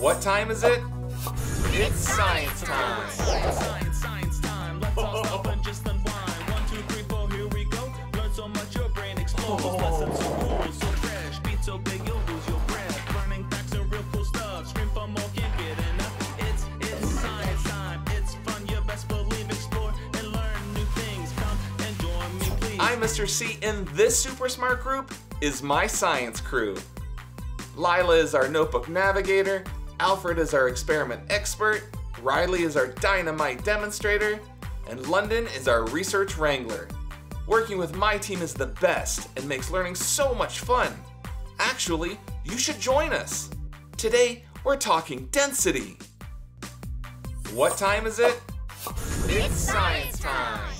What time is it? It's science time. Science, science, time. Let's all stop and just unwind. One, two, three, four, here we go. Learn so much your brain explodes. Lessons so cool, so fresh. Beat so big you'll lose your breath. Learning facts real cool stuff. Scream for more, can't get enough. It's it's science time. It's fun. You best believe explore and learn new things. Come and join me, please. I'm Mr. C, and this super smart group is my science crew. Lila is our notebook navigator, Alfred is our experiment expert, Riley is our dynamite demonstrator, and London is our research wrangler. Working with my team is the best and makes learning so much fun. Actually, you should join us. Today, we're talking density. What time is it? It's science time.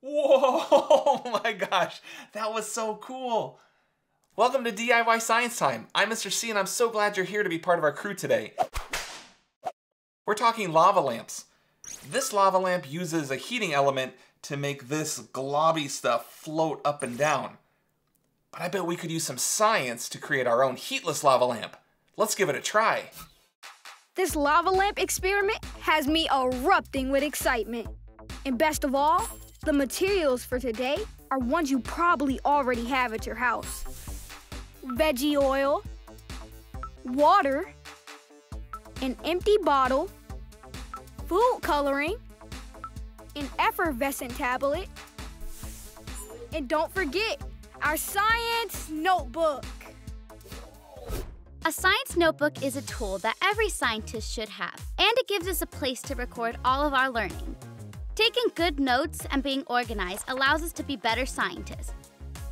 Whoa, oh my gosh, that was so cool. Welcome to DIY Science Time. I'm Mr. C and I'm so glad you're here to be part of our crew today. We're talking lava lamps. This lava lamp uses a heating element to make this globby stuff float up and down. But I bet we could use some science to create our own heatless lava lamp. Let's give it a try. This lava lamp experiment has me erupting with excitement. And best of all, the materials for today are ones you probably already have at your house. Veggie oil, water, an empty bottle, food coloring, an effervescent tablet, and don't forget our science notebook. A science notebook is a tool that every scientist should have, and it gives us a place to record all of our learning. Taking good notes and being organized allows us to be better scientists.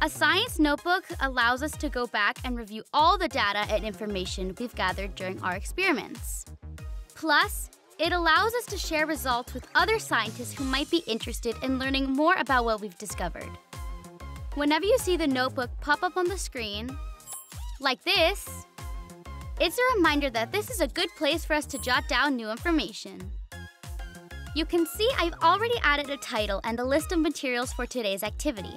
A science notebook allows us to go back and review all the data and information we've gathered during our experiments. Plus, it allows us to share results with other scientists who might be interested in learning more about what we've discovered. Whenever you see the notebook pop up on the screen, like this, it's a reminder that this is a good place for us to jot down new information. You can see I've already added a title and a list of materials for today's activity.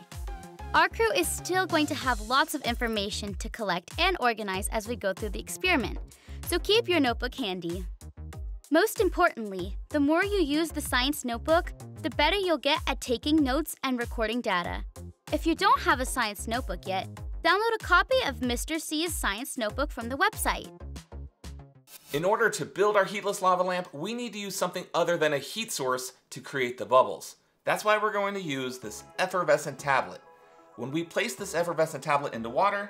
Our crew is still going to have lots of information to collect and organize as we go through the experiment, so keep your notebook handy. Most importantly, the more you use the science notebook, the better you'll get at taking notes and recording data. If you don't have a science notebook yet, download a copy of Mr. C's science notebook from the website. In order to build our heatless lava lamp, we need to use something other than a heat source to create the bubbles. That's why we're going to use this effervescent tablet. When we place this effervescent tablet into water,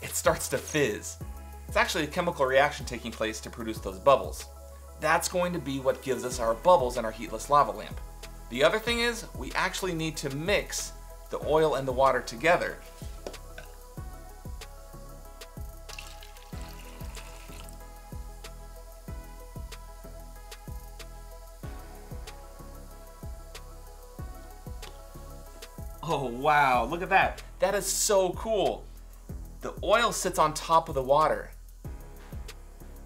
it starts to fizz. It's actually a chemical reaction taking place to produce those bubbles. That's going to be what gives us our bubbles in our heatless lava lamp. The other thing is, we actually need to mix the oil and the water together. Oh wow, look at that. That is so cool. The oil sits on top of the water.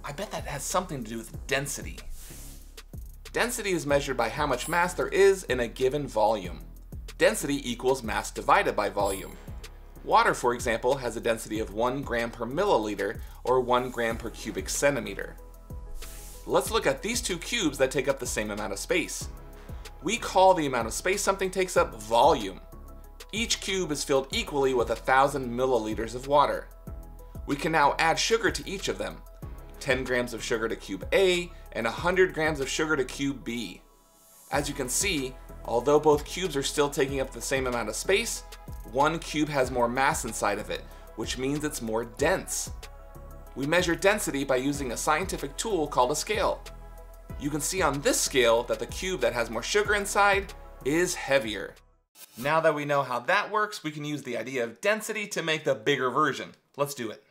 I bet that has something to do with density. Density is measured by how much mass there is in a given volume. Density equals mass divided by volume. Water, for example, has a density of 1 gram per milliliter or 1 gram per cubic centimeter. Let's look at these two cubes that take up the same amount of space. We call the amount of space something takes up volume. Each cube is filled equally with 1,000 milliliters of water. We can now add sugar to each of them. 10 grams of sugar to cube A and 100 grams of sugar to cube B. As you can see, although both cubes are still taking up the same amount of space, one cube has more mass inside of it, which means it's more dense. We measure density by using a scientific tool called a scale. You can see on this scale that the cube that has more sugar inside is heavier. Now that we know how that works, we can use the idea of density to make the bigger version. Let's do it.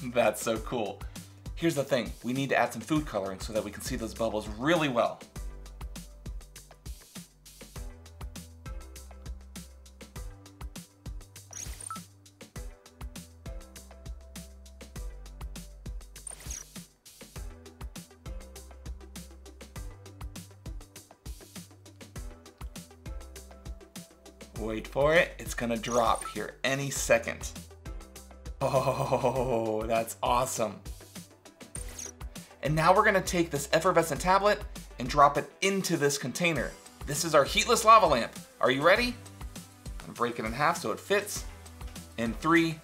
That's so cool. Here's the thing, we need to add some food coloring so that we can see those bubbles really well. Wait for it, it's gonna drop here any second. Oh, that's awesome. And now we're gonna take this effervescent tablet and drop it into this container. This is our heatless lava lamp. Are you ready? I'm break it in half so it fits. In three,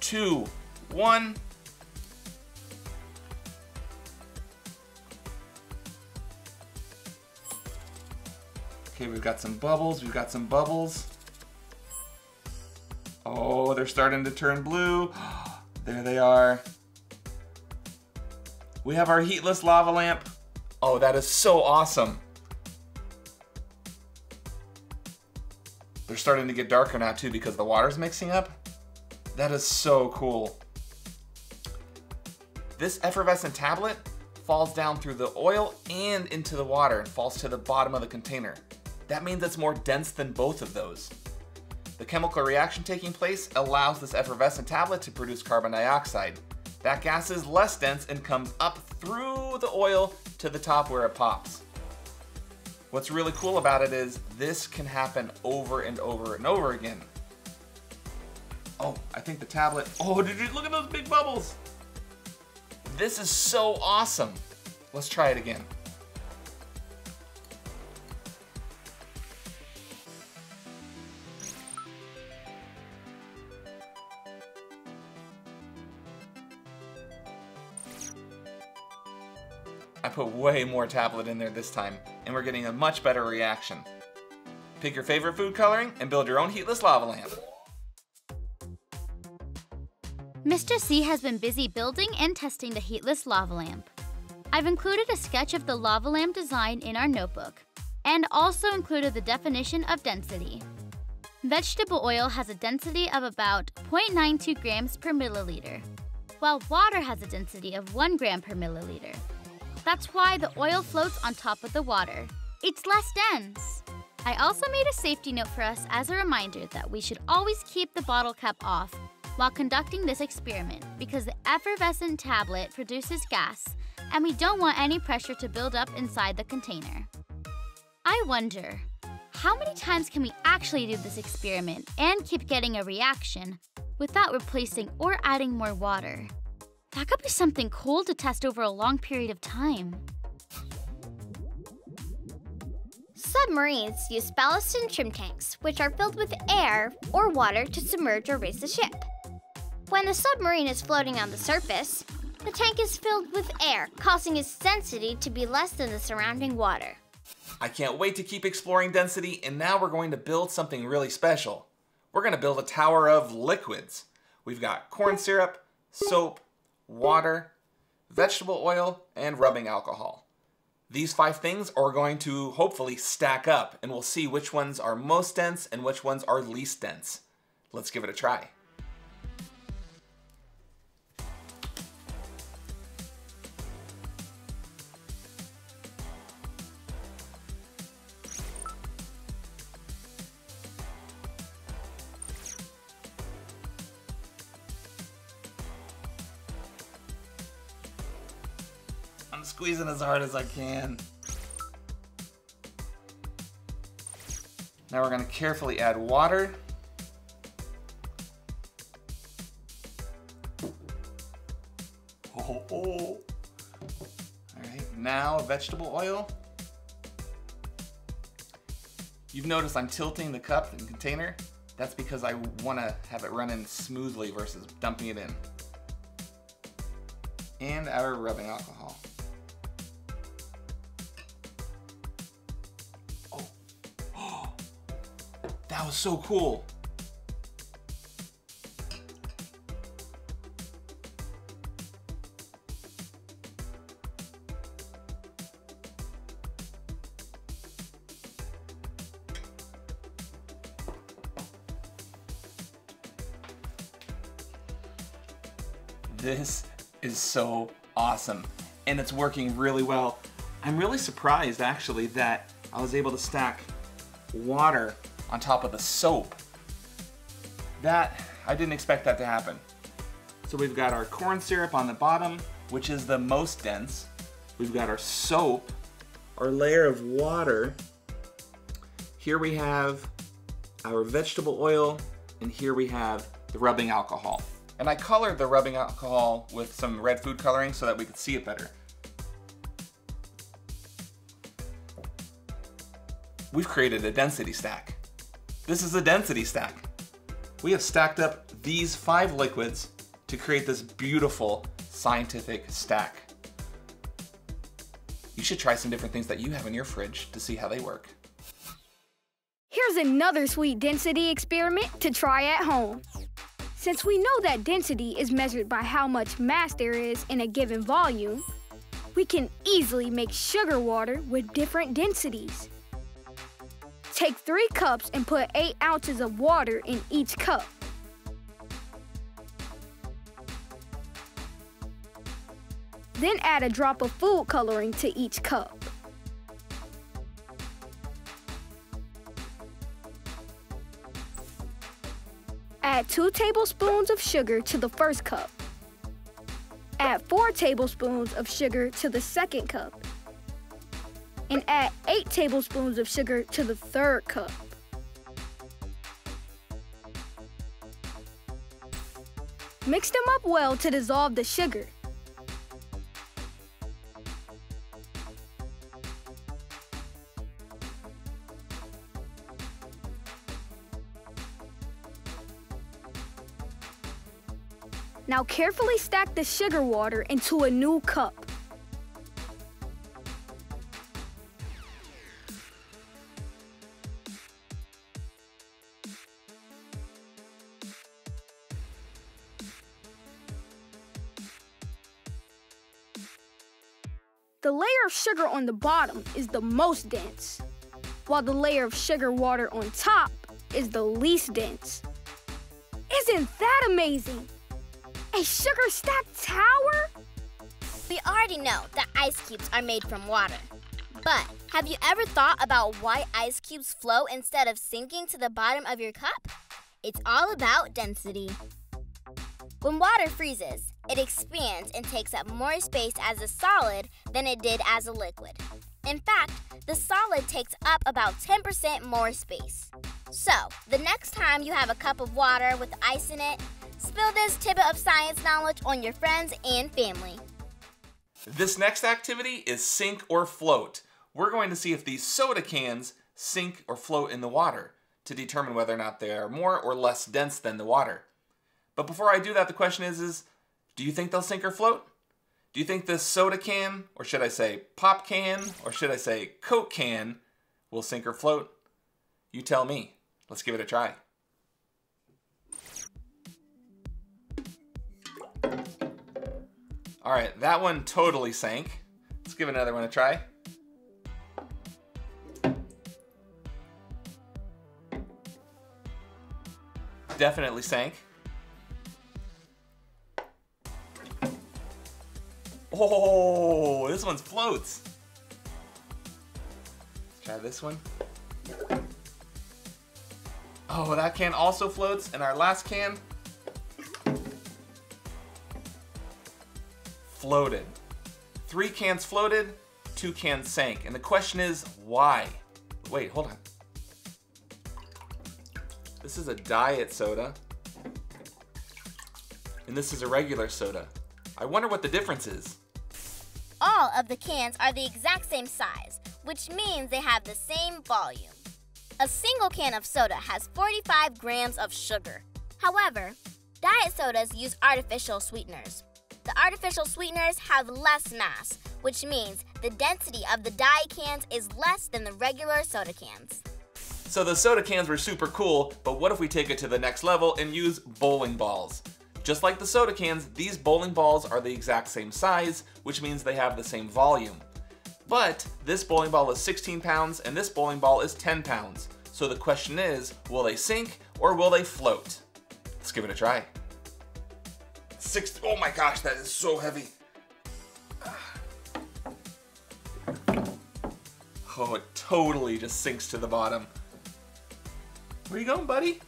two, one. Okay, we've got some bubbles, we've got some bubbles. Oh, they're starting to turn blue. There they are. We have our heatless lava lamp. Oh, that is so awesome. They're starting to get darker now too because the water's mixing up. That is so cool. This effervescent tablet falls down through the oil and into the water and falls to the bottom of the container. That means it's more dense than both of those. The chemical reaction taking place allows this effervescent tablet to produce carbon dioxide. That gas is less dense and comes up through the oil to the top where it pops. What's really cool about it is this can happen over and over and over again. Oh, I think the tablet, oh, did you look at those big bubbles? This is so awesome. Let's try it again. Put way more tablet in there this time, and we're getting a much better reaction. Pick your favorite food coloring and build your own heatless lava lamp. Mr. C has been busy building and testing the heatless lava lamp. I've included a sketch of the lava lamp design in our notebook, and also included the definition of density. Vegetable oil has a density of about 0.92 grams per milliliter, while water has a density of 1 gram per milliliter. That's why the oil floats on top of the water. It's less dense. I also made a safety note for us as a reminder that we should always keep the bottle cap off while conducting this experiment because the effervescent tablet produces gas and we don't want any pressure to build up inside the container. I wonder, how many times can we actually do this experiment and keep getting a reaction without replacing or adding more water? That could be something cool to test over a long period of time. Submarines use ballast and trim tanks, which are filled with air or water to submerge or raise the ship. When the submarine is floating on the surface, the tank is filled with air, causing its density to be less than the surrounding water. I can't wait to keep exploring density, and now we're going to build something really special. We're going to build a tower of liquids. We've got corn syrup, soap, water, vegetable oil, and rubbing alcohol. These five things are going to hopefully stack up, and we'll see which ones are most dense and which ones are least dense. Let's give it a try. I'm squeezing as hard as I can. Now we're going to carefully add water. Oh, oh. All right, now vegetable oil. You've noticed I'm tilting the cup and container. That's because I want to have it running smoothly versus dumping it in. And our rubbing alcohol. That was so cool. This is so awesome and it's working really well. I'm really surprised actually that I was able to stack water on top of the soap. That, I didn't expect that to happen. So we've got our corn syrup on the bottom, which is the most dense. We've got our soap, our layer of water. Here we have our vegetable oil, and here we have the rubbing alcohol. And I colored the rubbing alcohol with some red food coloring so that we could see it better. We've created a density stack. This is a density stack. We have stacked up these five liquids to create this beautiful scientific stack. You should try some different things that you have in your fridge to see how they work. Here's another sweet density experiment to try at home. Since we know that density is measured by how much mass there is in a given volume, we can easily make sugar water with different densities. Take three cups and put eight ounces of water in each cup. Then add a drop of food coloring to each cup. Add 2 tablespoons of sugar to the first cup. Add 4 tablespoons of sugar to the second cup. And add 8 tablespoons of sugar to the third cup. Mix them up well to dissolve the sugar. Now carefully stack the sugar water into a new cup. The layer of sugar on the bottom is the most dense, while the layer of sugar water on top is the least dense. Isn't that amazing? A sugar stacked tower? We already know that ice cubes are made from water. But have you ever thought about why ice cubes flow instead of sinking to the bottom of your cup? It's all about density. When water freezes, it expands and takes up more space as a solid than it did as a liquid. In fact, the solid takes up about 10% more space. So, the next time you have a cup of water with ice in it, spill this tidbit of science knowledge on your friends and family. This next activity is sink or float. We're going to see if these soda cans sink or float in the water to determine whether or not they are more or less dense than the water. But before I do that, the question is, is do you think they'll sink or float? Do you think this soda can, or should I say pop can, or should I say Coke can, will sink or float? You tell me. Let's give it a try. All right, that one totally sank. Let's give another one a try. Definitely sank. Oh, this one's floats. Try this one. Oh, that can also floats. And our last can floated. Three cans floated, two cans sank. And the question is, why? Wait, hold on. This is a diet soda. And this is a regular soda. I wonder what the difference is. All of the cans are the exact same size, which means they have the same volume. A single can of soda has 45 grams of sugar. However, diet sodas use artificial sweeteners. The artificial sweeteners have less mass, which means the density of the diet cans is less than the regular soda cans. So the soda cans were super cool, but what if we take it to the next level and use bowling balls? Just like the soda cans, these bowling balls are the exact same size, which means they have the same volume. But this bowling ball is 16 pounds and this bowling ball is 10 pounds. So the question is, will they sink or will they float? Let's give it a try. six. Oh my gosh, that is so heavy. Oh, it totally just sinks to the bottom. Where you going, buddy?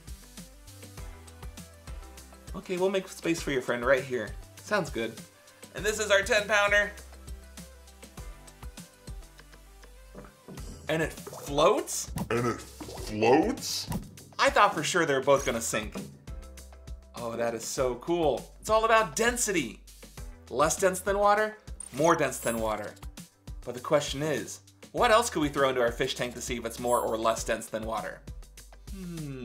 Okay, we'll make space for your friend right here. Sounds good. And this is our 10 pounder. And it floats? And it floats? I thought for sure they were both gonna sink. Oh, that is so cool. It's all about density. Less dense than water, more dense than water. But the question is, what else could we throw into our fish tank to see if it's more or less dense than water? Hmm.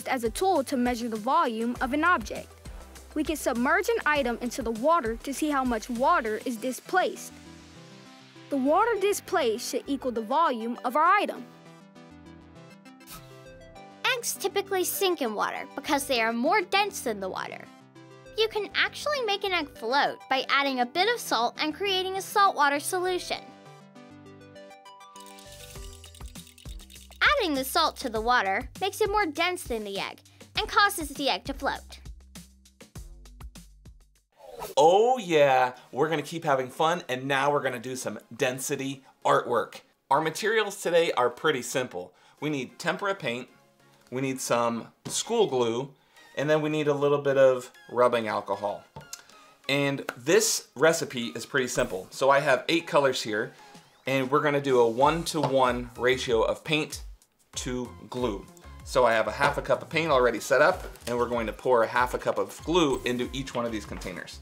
Used as a tool to measure the volume of an object. We can submerge an item into the water to see how much water is displaced. The water displaced should equal the volume of our item. Eggs typically sink in water because they are more dense than the water. You can actually make an egg float by adding a bit of salt and creating a saltwater solution. Adding the salt to the water makes it more dense than the egg and causes the egg to float. Oh yeah, we're gonna keep having fun and now we're gonna do some density artwork. Our materials today are pretty simple. We need tempera paint, we need some school glue, and then we need a little bit of rubbing alcohol. And this recipe is pretty simple. So I have eight colors here, and we're gonna do a one-to-one ratio of paint to glue. So I have a half a cup of paint already set up, and we're going to pour a half a cup of glue into each one of these containers.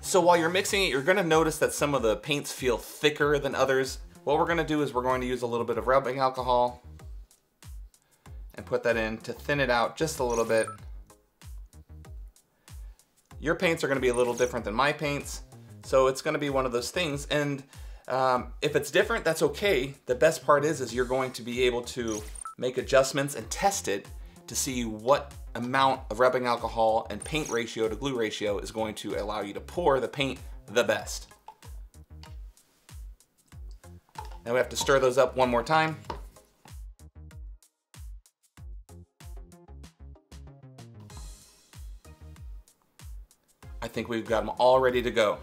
So while you're mixing it, you're gonna notice that some of the paints feel thicker than others. What we're gonna do is we're going to use a little bit of rubbing alcohol and put that in to thin it out just a little bit. Your paints are gonna be a little different than my paints, so it's gonna be one of those things. And um, if it's different, that's okay. The best part is, is you're going to be able to make adjustments and test it to see what amount of rubbing alcohol and paint ratio to glue ratio is going to allow you to pour the paint the best. Now we have to stir those up one more time. Think we've got them all ready to go.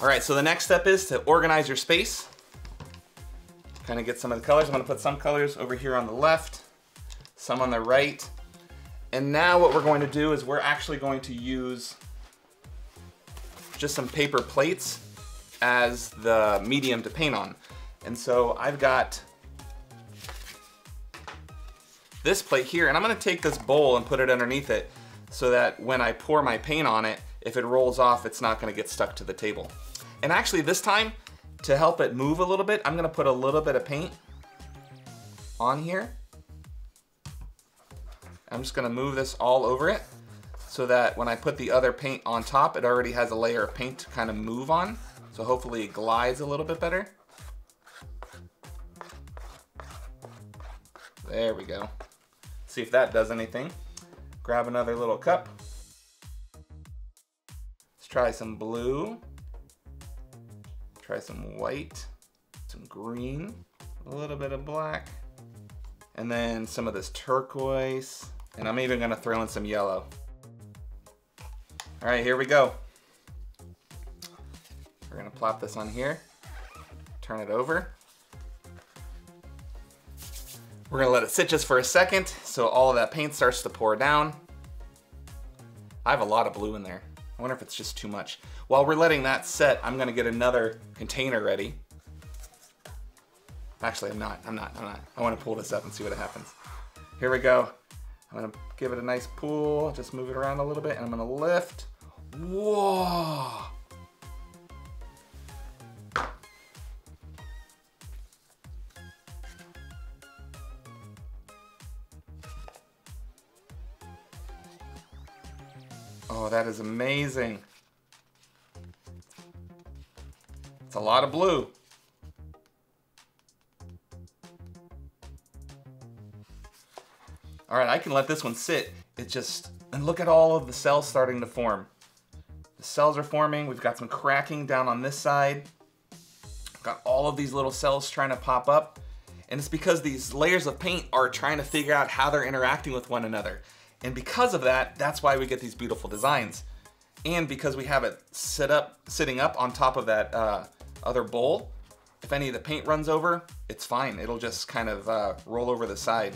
All right, so the next step is to organize your space. Kind of get some of the colors. I'm gonna put some colors over here on the left, some on the right. And now what we're going to do is we're actually going to use just some paper plates as the medium to paint on. And so I've got this plate here, and I'm gonna take this bowl and put it underneath it so that when I pour my paint on it, if it rolls off, it's not gonna get stuck to the table. And actually this time, to help it move a little bit, I'm gonna put a little bit of paint on here. I'm just gonna move this all over it so that when I put the other paint on top, it already has a layer of paint to kind of move on. So hopefully it glides a little bit better. There we go. See if that does anything. Grab another little cup. Try some blue. Try some white, some green, a little bit of black, and then some of this turquoise. And I'm even gonna throw in some yellow. All right, here we go. We're gonna plop this on here, turn it over. We're gonna let it sit just for a second so all of that paint starts to pour down. I have a lot of blue in there. I wonder if it's just too much. While we're letting that set, I'm gonna get another container ready. Actually, I'm not, I'm not, I'm not. I wanna pull this up and see what happens. Here we go. I'm gonna give it a nice pull, just move it around a little bit, and I'm gonna lift. Whoa! That is amazing. It's a lot of blue. All right, I can let this one sit. It just, and look at all of the cells starting to form. The cells are forming. We've got some cracking down on this side. Got all of these little cells trying to pop up. And it's because these layers of paint are trying to figure out how they're interacting with one another. And because of that, that's why we get these beautiful designs. And because we have it sit up, sitting up on top of that uh, other bowl, if any of the paint runs over, it's fine. It'll just kind of uh, roll over the side.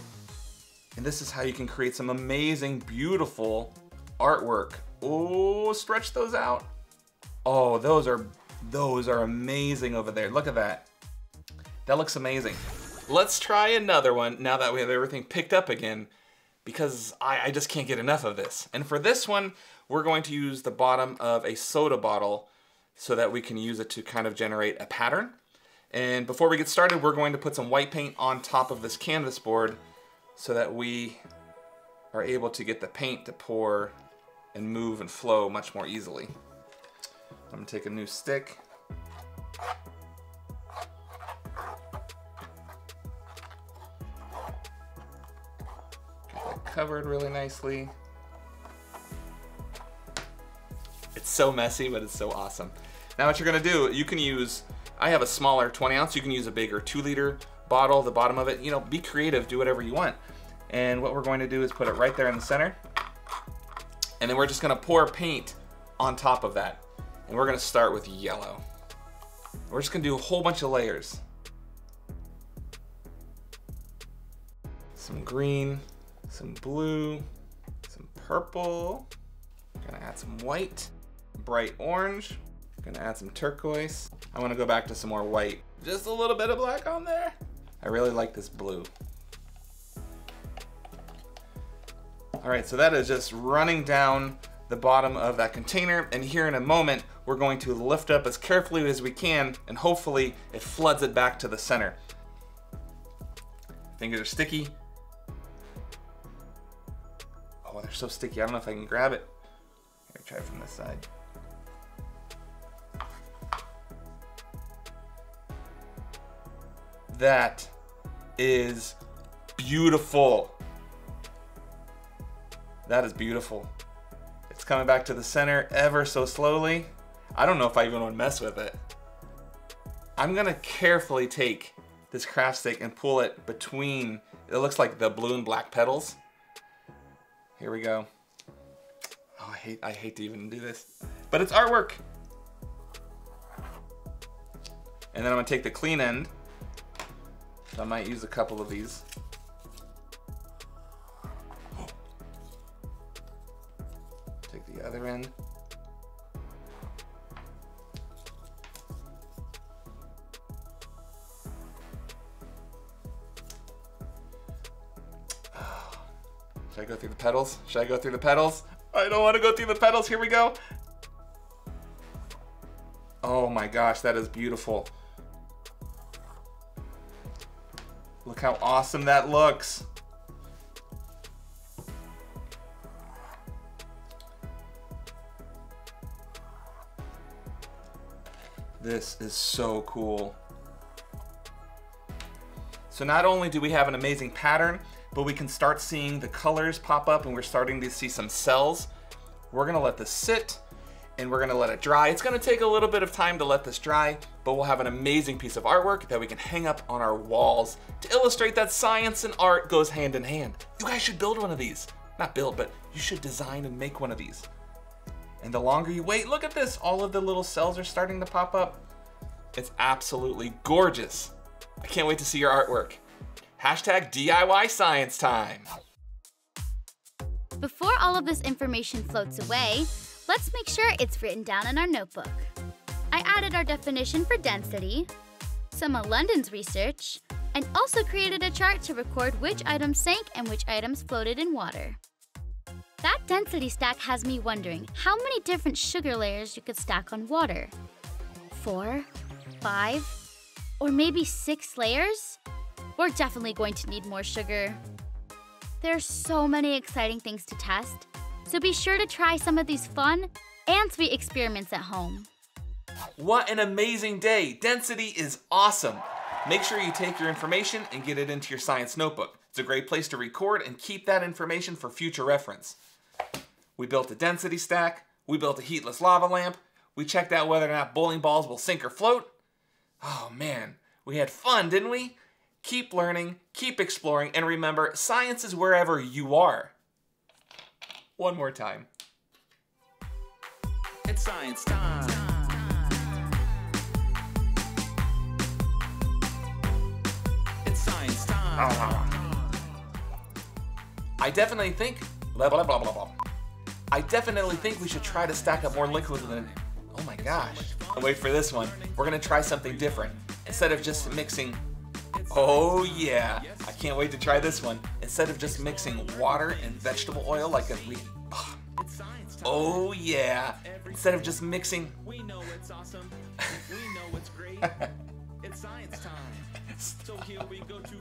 And this is how you can create some amazing, beautiful artwork. Oh, stretch those out. Oh, those are those are amazing over there. Look at that. That looks amazing. Let's try another one now that we have everything picked up again because I, I just can't get enough of this. And for this one, we're going to use the bottom of a soda bottle so that we can use it to kind of generate a pattern. And before we get started, we're going to put some white paint on top of this canvas board so that we are able to get the paint to pour and move and flow much more easily. I'm gonna take a new stick. Covered really nicely. It's so messy, but it's so awesome. Now what you're gonna do, you can use, I have a smaller 20 ounce, you can use a bigger two liter bottle, the bottom of it, you know, be creative, do whatever you want. And what we're going to do is put it right there in the center. And then we're just gonna pour paint on top of that. And we're gonna start with yellow. We're just gonna do a whole bunch of layers. Some green, some blue, some purple. Gonna add some white, bright orange. Gonna add some turquoise. I wanna go back to some more white. Just a little bit of black on there. I really like this blue. All right, so that is just running down the bottom of that container. And here in a moment, we're going to lift up as carefully as we can and hopefully it floods it back to the center. Fingers are sticky. They're so sticky. I don't know if I can grab it. Here, try from this side. That is beautiful. That is beautiful. It's coming back to the center ever so slowly. I don't know if I even to mess with it. I'm gonna carefully take this craft stick and pull it between, it looks like the blue and black petals. Here we go. Oh, I hate, I hate to even do this, but it's artwork. And then I'm gonna take the clean end. So I might use a couple of these. Take the other end. I go through the petals? Should I go through the petals? I don't want to go through the petals. Here we go. Oh my gosh, that is beautiful. Look how awesome that looks. This is so cool. So not only do we have an amazing pattern, but we can start seeing the colors pop up and we're starting to see some cells. We're gonna let this sit and we're gonna let it dry. It's gonna take a little bit of time to let this dry, but we'll have an amazing piece of artwork that we can hang up on our walls to illustrate that science and art goes hand in hand. You guys should build one of these. Not build, but you should design and make one of these. And the longer you wait, look at this, all of the little cells are starting to pop up. It's absolutely gorgeous. I can't wait to see your artwork. Hashtag DIY science time. Before all of this information floats away, let's make sure it's written down in our notebook. I added our definition for density, some of London's research, and also created a chart to record which items sank and which items floated in water. That density stack has me wondering how many different sugar layers you could stack on water. Four? Five? Or maybe six layers? We're definitely going to need more sugar. There's so many exciting things to test, So be sure to try some of these fun and sweet experiments at home. What an amazing day! Density is awesome! Make sure you take your information and get it into your science notebook. It's a great place to record and keep that information for future reference. We built a density stack, we built a heatless lava lamp, we checked out whether or not bowling balls will sink or float. Oh man, we had fun, didn't we? Keep learning, keep exploring, and remember, science is wherever you are. One more time. It's science time. It's science time. I definitely think blah blah blah blah blah. I definitely think we should try to stack up more liquids than. Oh my gosh! Wait for this one. We're gonna try something different. Instead of just mixing. Oh yeah! I can't wait to try this one. Instead of just mixing water and vegetable oil like a we. Oh yeah! Instead of just mixing. We know it's awesome. We know it's great. It's science time. So here we go to